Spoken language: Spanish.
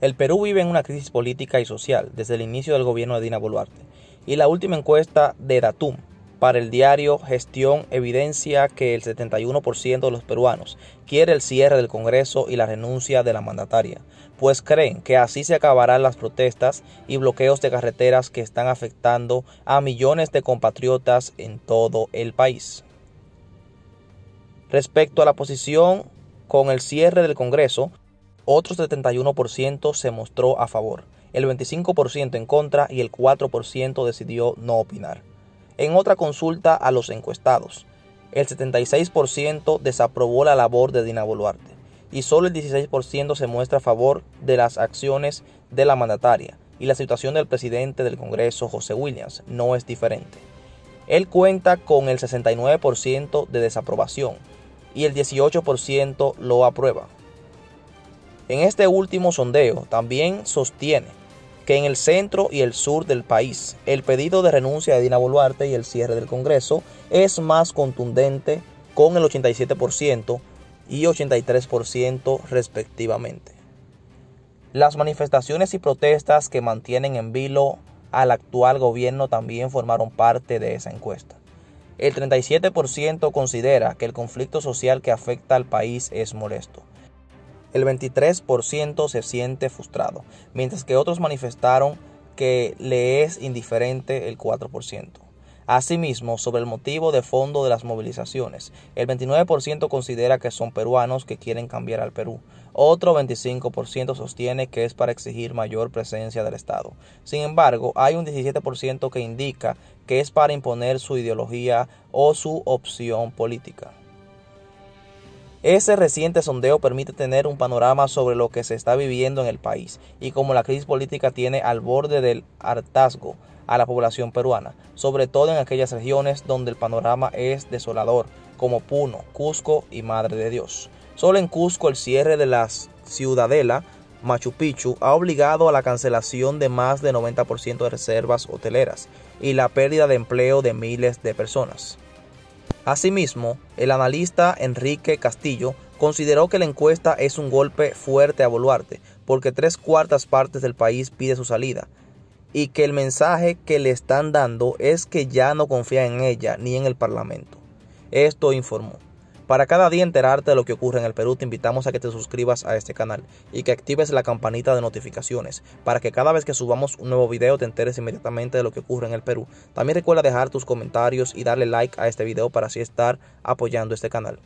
El Perú vive en una crisis política y social desde el inicio del gobierno de Dina Boluarte, y la última encuesta de Datum para el diario Gestión evidencia que el 71% de los peruanos quiere el cierre del Congreso y la renuncia de la mandataria, pues creen que así se acabarán las protestas y bloqueos de carreteras que están afectando a millones de compatriotas en todo el país. Respecto a la posición con el cierre del Congreso, otro 71% se mostró a favor, el 25% en contra y el 4% decidió no opinar. En otra consulta a los encuestados, el 76% desaprobó la labor de Dina Boluarte y solo el 16% se muestra a favor de las acciones de la mandataria y la situación del presidente del Congreso, José Williams, no es diferente. Él cuenta con el 69% de desaprobación y el 18% lo aprueba. En este último sondeo también sostiene que en el centro y el sur del país el pedido de renuncia de Dina Boluarte y el cierre del Congreso es más contundente con el 87% y 83% respectivamente. Las manifestaciones y protestas que mantienen en vilo al actual gobierno también formaron parte de esa encuesta. El 37% considera que el conflicto social que afecta al país es molesto el 23% se siente frustrado, mientras que otros manifestaron que le es indiferente el 4%. Asimismo, sobre el motivo de fondo de las movilizaciones, el 29% considera que son peruanos que quieren cambiar al Perú. Otro 25% sostiene que es para exigir mayor presencia del Estado. Sin embargo, hay un 17% que indica que es para imponer su ideología o su opción política. Ese reciente sondeo permite tener un panorama sobre lo que se está viviendo en el país y cómo la crisis política tiene al borde del hartazgo a la población peruana, sobre todo en aquellas regiones donde el panorama es desolador, como Puno, Cusco y Madre de Dios. Solo en Cusco el cierre de la ciudadela Machu Picchu ha obligado a la cancelación de más de 90% de reservas hoteleras y la pérdida de empleo de miles de personas. Asimismo, el analista Enrique Castillo consideró que la encuesta es un golpe fuerte a Boluarte, porque tres cuartas partes del país pide su salida, y que el mensaje que le están dando es que ya no confía en ella ni en el Parlamento. Esto informó. Para cada día enterarte de lo que ocurre en el Perú, te invitamos a que te suscribas a este canal y que actives la campanita de notificaciones para que cada vez que subamos un nuevo video te enteres inmediatamente de lo que ocurre en el Perú. También recuerda dejar tus comentarios y darle like a este video para así estar apoyando este canal.